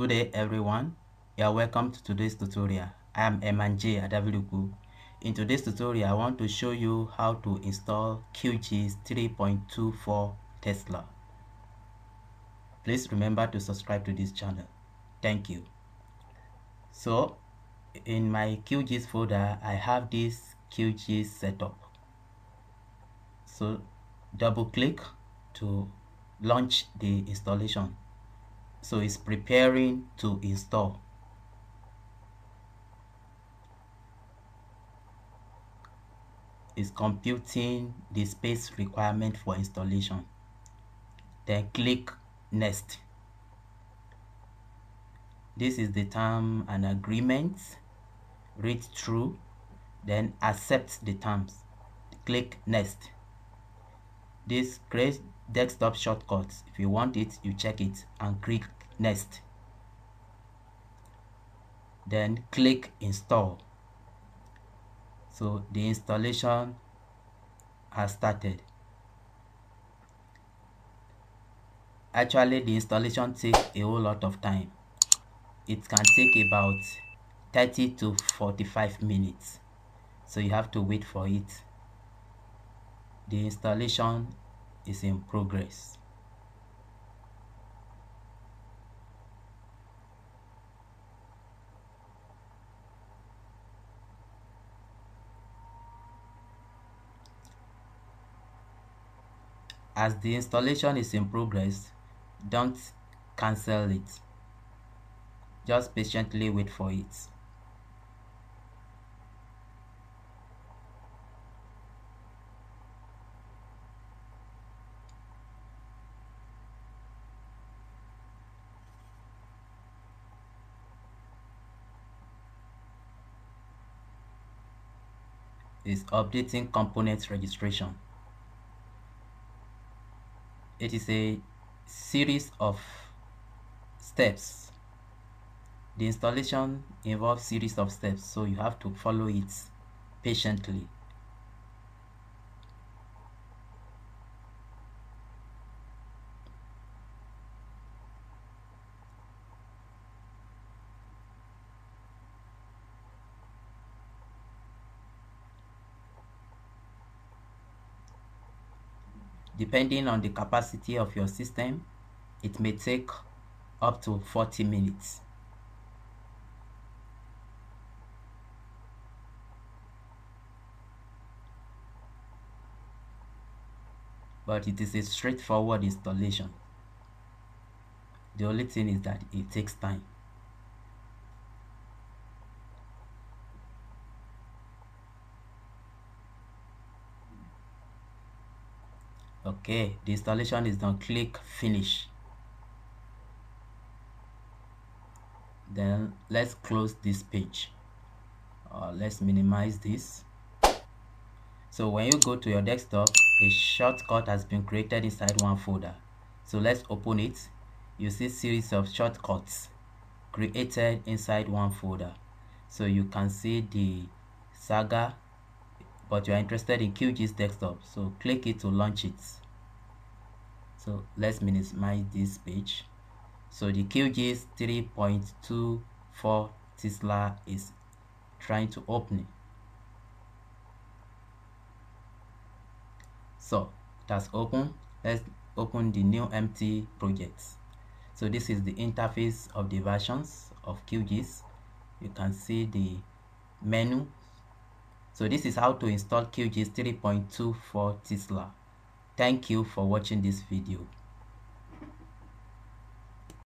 Good day everyone. You are welcome to today's tutorial. I am Emmanjay. In today's tutorial, I want to show you how to install QGIS 3.24 Tisler. Please remember to subscribe to this channel. Thank you. So, in my QGIS folder, I have this QGIS setup. So, double click to launch the installation so it's preparing to install. Is computing the space requirement for installation. Then click next. This is the term and agreement. Read through then accept the terms. Click next. This creates desktop shortcuts. If you want it you check it and click next. Then click install. So the installation has started. Actually the installation takes a whole lot of time. It can take about 30 to 45 minutes. So you have to wait for it. The installation is in progress. As the installation is in progress, don't cancel it. Just patiently wait for it. is updating component registration. It is a series of steps. The installation involves series of steps, so you have to follow it patiently. Depending on the capacity of your system, it may take up to 40 minutes. But it is a straightforward installation. The only thing is that it takes time. Okay the installation is done. Click finish. Then let's close this page. Uh, let's minimize this. So when you go to your desktop a shortcut has been created inside one folder. So let's open it. You see series of shortcuts created inside one folder. So you can see the SAGA but you are interested in QGIS desktop so click it to launch it. So let's minimize this page. So the QGIS 3.24 Tisler is trying to open. It so that's open. Let's open the new empty project. So this is the interface of the versions of QGIS you can see the menu so this is how to install QGIS 3.24 Tisler. Thank you for watching this video.